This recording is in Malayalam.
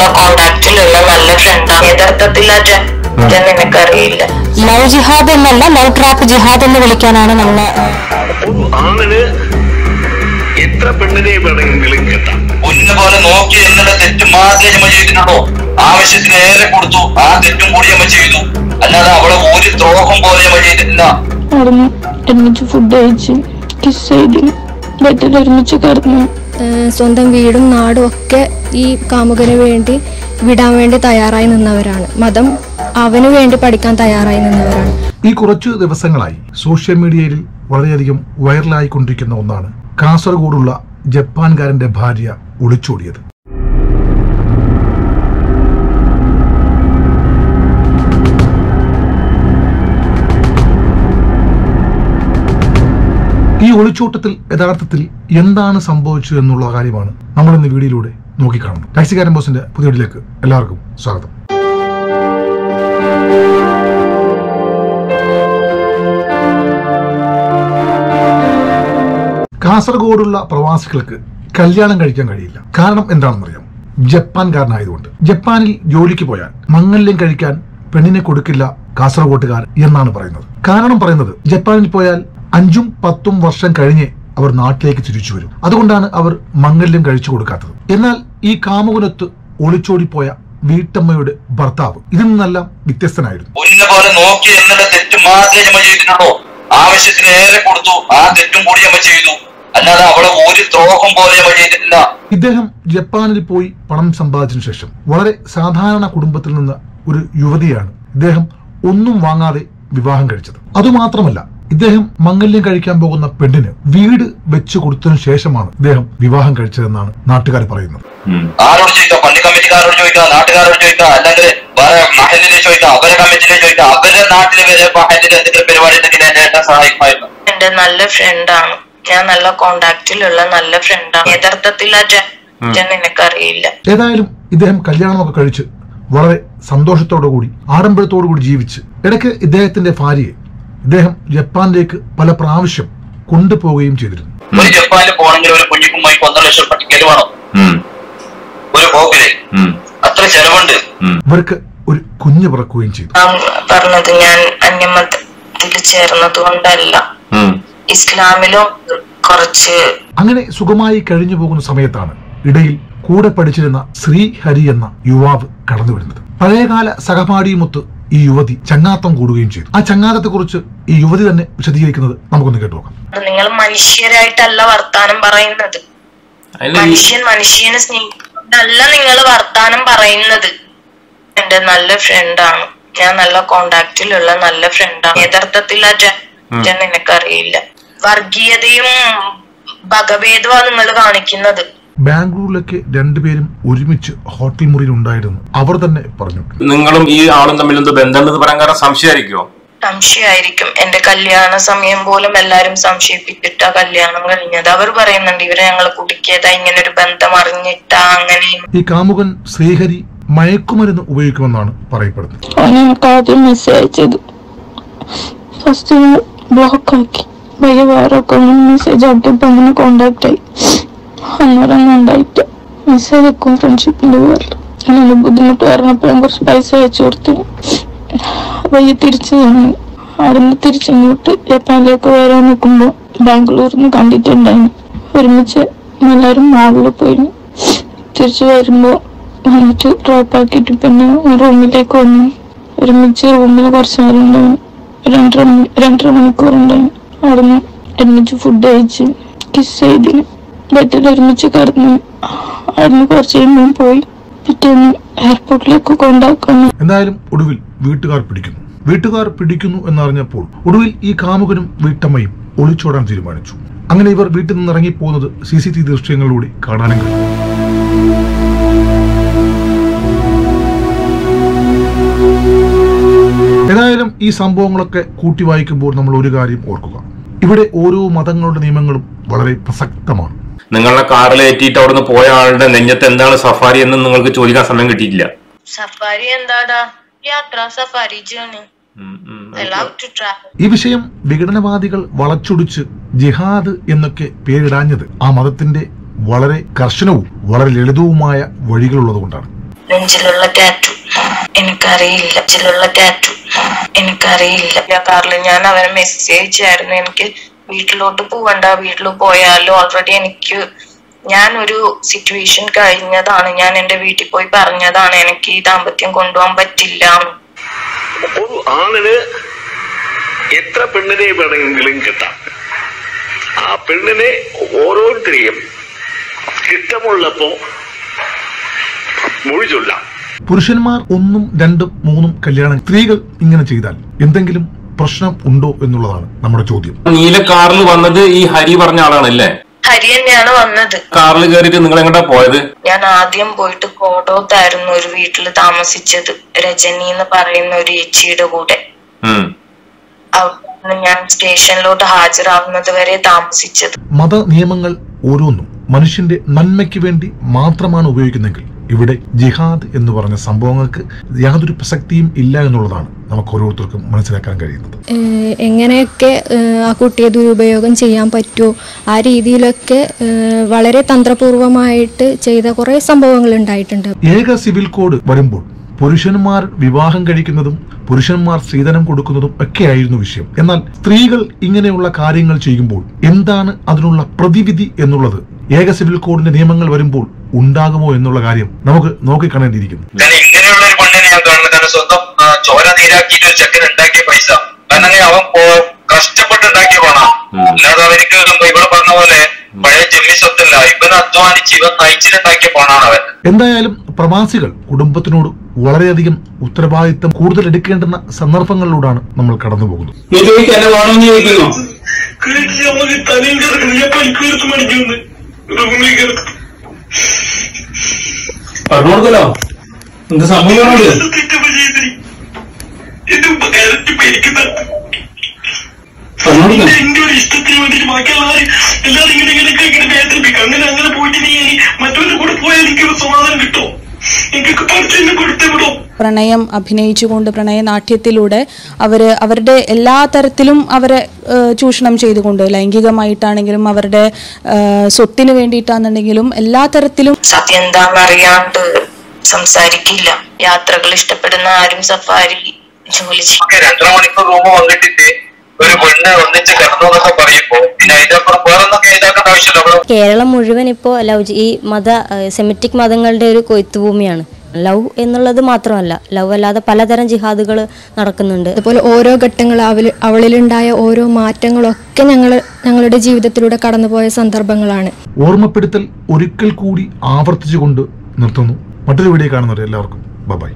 നല്ല കോണ്ടാക്റ്റിലുള്ള നല്ല ഫ്രണ്ടാണ് യഥാർത്ഥത്തിൽ ആ ജ- ജ നിനക്കറിയില്ല ലവ് ജിഹാദ് എന്നല്ല ലവ് ട്രാപ്പ് ജിഹാദ് എന്ന് വിളിക്കാനാണ് നമ്മൾ ഒരു ആണിന് എത്ര പെണ്ണിനെ വേണമെങ്കിലും കെട്ടാം? ഒന്നിനെ പോലെ നോക്കി എന്നുള്ള തെറ്റ് മാത്രമേ നമ്മൾ ചെയ്തിട്ടുള്ളൂ. ഏറെ കൊടുത്തു ആ തെറ്റും കൂടി നമ്മൾ ചെയ്തു. അല്ലാതെ അവളെ ഒരു ദ്രോഹം പോലെ നമ്മൾ ചെയ്തിട്ടില്ല. ഒരുമിച്ച് ഫുഡ് കഴിച്ച് കിസ് ചെയ്ത് ബെഡിൽ ഒരുമിച്ച് കിടന്നു. സ്വന്തം വീടും നാടും ഒക്കെ ഈ കാമുകന് വേണ്ടി വിടാൻ വേണ്ടി തയ്യാറായി നിന്നവരാണ്. മതം അവന് വേണ്ടി പഠിക്കാൻ തയ്യാറായി നിന്നവരാണ്. ഈ കുറച്ചു ദിവസങ്ങളായി സോഷ്യൽ മീഡിയയിൽ വളരെയധികം വൈറലായിക്കൊണ്ടിരിക്കുന്ന ഒന്നാണ് കാസർഗോഡുള്ള ജപ്പാൻകാരന്റെ ഭാര്യ ഒളിച്ചോടിയത്. ഈ ഒളിച്ചോട്ടത്തിൽ യഥാർത്ഥത്തിൽ എന്താണ് സംഭവിച്ചത് എന്നുള്ള കാര്യമാണ് നമ്മൾ ഇന്ന് വീഡിയോയിലൂടെ നോക്കിക്കാണുന്നത് ടാക്സിക്കാരൻ ബോസിന്റെ പുതിയ വീട്ടിലേക്ക് എല്ലാവർക്കും സ്വാഗതം. കാസർഗോഡുള്ള പ്രവാസികൾക്ക് കല്യാണം കഴിക്കാൻ കഴിയില്ല. കാരണം എന്താണെന്നറിയാം ജപ്പാൻകാരനായതുകൊണ്ട്. ജപ്പാനിൽ ജോലിക്ക് പോയാൽ മംഗല്യം കഴിക്കാൻ പെണ്ണിനെ കൊടുക്കില്ല കാസർഗോട്ടുകാർ എന്നാണ് പറയുന്നത്. കാരണം പറയുന്നത് ജപ്പാനിൽ പോയാൽ അഞ്ചും പത്തും വർഷം കഴിഞ്ഞേ അവർ നാട്ടിലേക്ക് തിരിച്ചു വരും. അതുകൊണ്ടാണ് അവർ മംഗല്യം കഴിച്ചു കൊടുക്കാത്തത്. എന്നാൽ ഈ കാമകുലത്ത് ഒളിച്ചോടിപ്പോയ വീട്ടമ്മയുടെ ഭർത്താവ് ഇതിൽ നിന്നെല്ലാം വ്യത്യസ്തനായിരുന്നു. പോലെ നോക്കി എന്നുള്ള തെറ്റ് മാത്രമേ നമ്മൾ ചെയ്തിട്ടുള്ളൂ. ഏറെ കൊടുത്തു. ആ തെറ്റും കൂടി നമ്മൾ ചെയ്തു. അല്ലാതെ അവളെ ഒരു ദ്രോഹം പോലെ നമ്മൾ ചെയ്തിട്ടില്ല. ഇദ്ദേഹം ജപ്പാനിൽ പോയി പണം സമ്പാദിച്ചതിനു ശേഷം വളരെ സാധാരണ കുടുംബത്തിൽ നിന്ന് ഒരു യുവതിയാണ് ഇദ്ദേഹം ഒന്നും വാങ്ങാതെ വിവാഹം കഴിച്ചത്. അതുമാത്രമല്ല ഇദ്ദേഹം മംഗല്യം കഴിക്കാൻ പോകുന്ന പെണ്ണിന് വീട് വെച്ചു കൊടുത്തതിനു ശേഷമാണ് ഇദ്ദേഹം വിവാഹം കഴിച്ചതെന്നാണ് നാട്ടുകാർ പറയുന്നത്. ആരോട് ചോദിക്കാം? പള്ളി കമ്മിറ്റിക്കാരോട് ചോദിക്കാം? നാട്ടുകാരോട് ചോദിക്കാം? അല്ലെങ്കിൽ വേറെ മഹലിനെ ചോദിക്കാം? അവരെ കമ്മിറ്റിനെ ചോദിക്കാം? അവരുടെ നാട്ടിലെ വരെ മഹലിന്റെ എന്തെങ്കിലും പരിപാടി ഉണ്ടെങ്കിൽ എന്നെ ഏട്ടൻ സഹായിക്കുമായിരുന്നു. എന്റെ നല്ല ഫ്രണ്ടാണ് ഞാൻ നല്ല കോണ്ടാക്റ്റിലുള്ള നല്ല ഫ്രണ്ടാണ് യഥാർത്ഥത്തിൽ നിനക്കറിയില്ല ഏതായാലും ഇദ്ദേഹം കല്യാണമൊക്കെ കഴിച്ച് വളരെ സന്തോഷത്തോടു കൂടി ആഡംബരത്തോടു കൂടി ജീവിച്ച് ഇടയ്ക്ക് ഇദ്ദേഹത്തിന്റെ ഭാര്യയെ ഇദ്ദേഹം ജപ്പാനിലേക്ക് പല പ്രാവശ്യം കൊണ്ടുപോവുകയും ചെയ്തിരുന്നു. ഒരു ജപ്പാനിൽ പോകണമെങ്കിൽ ഒരു കുഞ്ഞിക്കുമായി ഒന്നര ലക്ഷം രൂപ ടിക്കറ്റ് വേണം. ഒരു പോക്കിൽ അത്ര ചെലവുണ്ട്. ഇവർക്ക് ഒരു കുഞ്ഞു പിറക്കുകയും ചെയ്തു. പറഞ്ഞത് ഞാൻ അന്യമതത്തിൽ ചേർന്നത് കൊണ്ടല്ല ഇസ്ലാമിലും കുറച്ച് അങ്ങനെ സുഖമായി കഴിഞ്ഞു പോകുന്ന സമയത്താണ് ഇടയിൽ കൂടെ പഠിച്ചിരുന്ന ശ്രീഹരി എന്ന യുവാവ് കടന്നു വരുന്നത് പഴയകാല സഹപാഠിയുമൊത്ത് ഈ യുവതി ചങ്ങാത്തം കൂടുകയും ചെയ്തു. ആ ചങ്ങാത്തത്തെ കുറിച്ച് ഈ യുവതി തന്നെ വിശദീകരിക്കുന്നത് നമുക്കൊന്ന് കേട്ടു നോക്കാം നിങ്ങൾ മനുഷ്യരായിട്ടല്ല വർത്താനം പറയുന്നത്. മനുഷ്യൻ മനുഷ്യനെ സ്നേഹിക്കുന്നതല്ല നിങ്ങൾ വർത്താനം പറയുന്നത്. എന്റെ നല്ല ഫ്രണ്ടാണ് ഞാൻ നല്ല കോണ്ടാക്റ്റിലുള്ള നല്ല ഫ്രണ്ടാണ് യഥാർത്ഥത്തിൽ നിനക്കറിയില്ല വർഗീയതയും ഭഗഭേദമാണ് നിങ്ങൾ കാണിക്കുന്നത്. ബാംഗ്ലൂരിലൊക്കെ രണ്ടുപേരും ഒരുമിച്ച് ഹോട്ടൽ മുറിയിൽ ഉണ്ടായിരുന്നു അവർ തന്നെ പറഞ്ഞു. നിങ്ങളും ഈ ആളും തമ്മിൽ എന്തോ ബന്ധമുണ്ടെന്ന് പറയാൻ കാരണം സംശയമായിരിക്കുമോ സംശയമായിരിക്കും. എന്റെ കല്യാണ സമയം പോലും എല്ലാരും സംശയിപ്പിച്ചിട്ടാ കല്യാണം കഴിഞ്ഞത്. അവർ പറയുന്നുണ്ട് ഇവരെ ഞങ്ങൾ കുടുക്കിയതാ ഇങ്ങനെ ഒരു ബന്ധം അറിഞ്ഞിട്ടാ അങ്ങനെ ഈ കാമുകൻ ശ്രീഹരി മയക്കുമരുന്ന് ഉപയോഗിക്കുമെന്നാണ് പറയപ്പെടുന്നത്. ആദ്യം മെസ്സേജ് ചെയ്തു ഫസ്റ്റ് ബ്ലോക്ക് ആക്കി. വേറെ മെസ്സേജ് ആക്കിയപ്പോ അങ്ങനെ കോണ്ടാക്ട് ആയി. അന്നേരം ഉണ്ടായിട്ട് മെസ്സേജ് നിൽക്കും ഫ്രണ്ട്ഷിപ്പിന്റെ പേരിൽ അങ്ങനെ ബുദ്ധിമുട്ട് വരണപ്പോഴും കുറച്ച് പൈസ അയച്ചു കൊടുത്തു വഴി തിരിച്ചു തന്നു അവിടുന്ന് തിരിച്ചിങ്ങോട്ട് ജപ്പാനിലേക്ക് വരാൻ നിൽക്കുമ്പോൾ ബാംഗ്ലൂരിൽ നിന്ന് കണ്ടിട്ടുണ്ടായിരുന്നു ഒരുമിച്ച് എല്ലാവരും മാളിൽ പോയി തിരിച്ചു വരുമ്പോൾ വന്നിട്ട് ഡ്രോപ്പ് ആക്കിയിട്ട് പിന്നെ റൂമിലേക്ക് വന്നു. ഒരുമിച്ച് റൂമിൽ കുറച്ച് നേരം ഉണ്ടായിരുന്നു രണ്ടര രണ്ടര മണിക്കൂർ ഉണ്ടായിരുന്നു അവിടുന്ന് ഒരുമിച്ച് ഫുഡ് കഴിച്ച് കിസ് ചെയ്ത് ബെഡിൽ ഒരുമിച്ച് കിടന്നു അവിടുന്ന് കുറച്ച് കഴിയുമ്പോൾ പോയി. പിറ്റേന്ന് എയർപോർട്ടിലേക്ക് കൊണ്ടാക്കുന്നു എന്തായാലും ഒടുവിൽ വീട്ടുകാർ പിടിക്കുന്നു. വീട്ടുകാർ പിടിക്കുന്നു എന്നറിഞ്ഞപ്പോൾ ഒടുവിൽ ഈ കാമുകനും വീട്ടമ്മയും ഒളിച്ചോടാൻ തീരുമാനിച്ചു. അങ്ങനെ ഇവർ വീട്ടിൽ നിന്ന് ഇറങ്ങിപ്പോകുന്നത് സി സി ടി വി ദൃശ്യങ്ങളിലൂടെ കാണാനും കഴിയും. ഏതായാലും ഈ സംഭവങ്ങളൊക്കെ കൂട്ടി വായിക്കുമ്പോൾ നമ്മൾ ഒരു കാര്യം ഓർക്കുക. ഇവിടെ ഓരോ മതങ്ങളുടെ നിയമങ്ങളും വളരെ പ്രസക്തമാണ്. നിങ്ങളുടെ കാറിൽ ഏറ്റിയിട്ട് അവിടുന്ന് പോയ ആളുടെ നെഞ്ഞത്ത് എന്താണ് സഫാരി എന്ന് നിങ്ങൾക്ക് ചോദിക്കാൻ സമയം കിട്ടിയിട്ടില്ല. സഫാരി എന്താടാ? യാത്ര സഫാരി ഈ വിഷയം വിഘടനവാദികൾ വളച്ചൊടിച്ച് ജിഹാദ് എന്നൊക്കെ പേരിടാഞ്ഞത് ആ മതത്തിന്റെ വളരെ കർശനവും വളരെ ലളിതവുമായ വഴികളുള്ളതുകൊണ്ടാണ്. നെഞ്ചിലുള്ള ടാറ്റു എനിക്കറിയില്ല. നെഞ്ചിലുള്ള ടാറ്റു എനിക്കറിയില്ല. കാറിൽ ഞാൻ അവരെ മെസ്സേജ് അയച്ചായിരുന്നു. എനിക്ക് വീട്ടിലോട്ട് പോവണ്ട വീട്ടിൽ പോയാലോ? ഓൾറെഡി എനിക്ക് ഞാൻ ഒരു സിറ്റുവേഷൻ കഴിഞ്ഞതാണ്. ഞാൻ എന്റെ വീട്ടിൽ പോയി പറഞ്ഞതാണ് എനിക്ക് ഈ ദാമ്പത്യം കൊണ്ടുപോകാൻ പറ്റില്ല. ഒരു ആണിന് എത്ര പെണ്ണിനെ വേണമെങ്കിലും കിട്ടാം. ആ പെണ്ണിനെ ഓരോരുത്തരെയും ഇഷ്ടമുള്ളപ്പോ മൊഴി ചൊല്ലാം. പുരുഷന്മാർ ഒന്നും രണ്ടും മൂന്നും കല്യാണം സ്ത്രീകൾ ഇങ്ങനെ ചെയ്താൽ എന്തെങ്കിലും പ്രശ്നം ഉണ്ടോ എന്നുള്ളതാണ് നമ്മുടെ ചോദ്യം. നീല കാറിൽ വന്നത് ഈ ഹരി പറഞ്ഞ ആളാണല്ലേ? ഹരി തന്നെയാണ് വന്നത്. കാറിൽ കയറിയിട്ട് നിങ്ങൾ എങ്ങോട്ടാ പോയത്? ഞാൻ ആദ്യം പോയിട്ട് കോടോത്തായിരുന്നു ഒരു വീട്ടിൽ താമസിച്ചത് രജനി എന്ന് പറയുന്ന ഒരു ചേച്ചിയുടെ കൂടെ. അവിടുന്ന് ഞാൻ സ്റ്റേഷനിലോട്ട് ഹാജരാകുന്നത് വരെ താമസിച്ചത്. മത നിയമങ്ങൾ ഓരോന്നും മനുഷ്യന്റെ നന്മയ്ക്ക് വേണ്ടി മാത്രമാണ് ഉപയോഗിക്കുന്നെങ്കിൽ ഇവിടെ ജിഹാദ് എന്ന് പറഞ്ഞ സംഭവങ്ങൾക്ക് യാതൊരു പ്രസക്തിയും ഇല്ല എന്നുള്ളതാണ് നമുക്ക് ഓരോരുത്തർക്കും മനസ്സിലാക്കാൻ കഴിയുന്നത്. എങ്ങനെയൊക്കെ ആ കുട്ടിയെ ദുരുപയോഗം ചെയ്യാൻ പറ്റുമോ? ആ രീതിയിലൊക്കെ വളരെ തന്ത്രപൂർവമായിട്ട് ചെയ്ത കുറേ സംഭവങ്ങൾ ഉണ്ടായിട്ടുണ്ട്. ഏക സിവിൽ കോഡ് വരുമ്പോൾ പുരുഷന്മാർ വിവാഹം കഴിക്കുന്നതും പുരുഷന്മാർ സ്ത്രീധനം കൊടുക്കുന്നതും ഒക്കെ ആയിരുന്നു വിഷയം. എന്നാൽ സ്ത്രീകൾ ഇങ്ങനെയുള്ള കാര്യങ്ങൾ ചെയ്യുമ്പോൾ എന്താണ് അതിനുള്ള പ്രതിവിധി എന്നുള്ളത്? ഏക സിവിൽ കോഡിന്റെ നിയമങ്ങൾ വരുമ്പോൾ ഉണ്ടാകുമോ എന്നുള്ള കാര്യം നമുക്ക് നോക്കിക്കാണേണ്ടിയിരിക്കുന്നു. ഇങ്ങനെയുള്ള ഒരു ഞാൻ കാണുന്നത് കാരണം സ്വന്തം ചോര നീരാക്കിയിട്ട് ഒരു ചെക്കൻ ഉണ്ടാക്കിയ പൈസ. കാരണം അവൻ പണം. അല്ലാതെ അവർക്ക് ഇവിടെ പറഞ്ഞ പോലെ പഴയ ജമ്മി സ്വത്തല്ല. ഇവൻ അധ്വാനിച്ച് ഇവൻ നയിച്ചിട്ടുണ്ടാക്കിയ പണമാണ് അവൻ. എന്തായാലും പ്രവാസികൾ കുടുംബത്തിനോട് വളരെയധികം ഉത്തരവാദിത്തം കൂടുതൽ എടുക്കേണ്ടുന്ന സന്ദർഭങ്ങളിലൂടെയാണ് നമ്മൾ കടന്നു പോകുന്നത് കേട്ടിട്ട് നമുക്ക് തലയിൽ മണിക്കുന്നു റൂമിൽ കിടക്കും പറഞ്ഞു കൊടുക്കലോ എന്ത് സംഭവം എന്റെ ഒരു ഇഷ്ടത്തിന് വേണ്ടിട്ട് ബാക്കി എല്ലാവരും എല്ലാവരും ഇങ്ങനെ ഇങ്ങനെ ഇങ്ങനെ വേദനിപ്പിക്കും. അങ്ങനെ അങ്ങനെ പോയിട്ട് നീ മറ്റവരുടെ കൂടെ പോയാൽ എനിക്കൊരു സമാധാനം കിട്ടും. എനിക്കൊക്കെ പഠിച്ചെന്നെ കൊടുത്തേ വിടോ. പ്രണയം അഭിനയിച്ചുകൊണ്ട് പ്രണയനാട്യത്തിലൂടെ അവർ അവരുടെ എല്ലാ തരത്തിലും അവരെ ചൂഷണം ചെയ്തുകൊണ്ട് ലൈംഗികമായിട്ടാണെങ്കിലും അവരുടെ സ്വത്തിന് വേണ്ടിയിട്ടാണെന്നുണ്ടെങ്കിലും എല്ലാ തരത്തിലും സത്യം എന്താണെന്ന് അറിയാണ്ട് സംസാരിക്കില്ല. യാത്രകൾ ഇഷ്ടപ്പെടുന്ന ആരും സഫാരി ജോലി രണ്ടര മണിക്കൂർ റൂം വന്നിട്ടിട്ട് ഒരു പെണ്ണ് ഒന്നിച്ച് കിടന്നു എന്നൊക്കെ പറയുമ്പോ പിന്നെ അതിന്റെ അപ്പുറം വേറെ ആവശ്യമില്ല? കേരളം മുഴുവൻ ഇപ്പോ ലവ് ഈ മത സെമിറ്റിക് മതങ്ങളുടെ ഒരു കൊയ്ത്തുഭൂമിയാണ്. ലവ് എന്നുള്ളത് മാത്രമല്ല ലവ് അല്ലാതെ പലതരം ജിഹാദുകൾ നടക്കുന്നുണ്ട്. അതുപോലെ ഓരോ ഘട്ടങ്ങൾ അവൽ അവളിലുണ്ടായ ഓരോ മാറ്റങ്ങളൊക്കെ ഞങ്ങൾ ഞങ്ങളുടെ ജീവിതത്തിലൂടെ കടന്നുപോയ സന്ദർഭങ്ങളാണ്. ഓർമ്മപ്പെടുത്തൽ ഒരിക്കൽ കൂടി ആവർത്തിച്ചുകൊണ്ട് നിർത്തുന്നു. മറ്റൊരു വീഡിയോ കാണുന്നവരെ എല്ലാവർക്കും ബൈ.